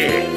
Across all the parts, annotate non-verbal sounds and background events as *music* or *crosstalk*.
Yeah.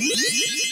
Woo! *laughs*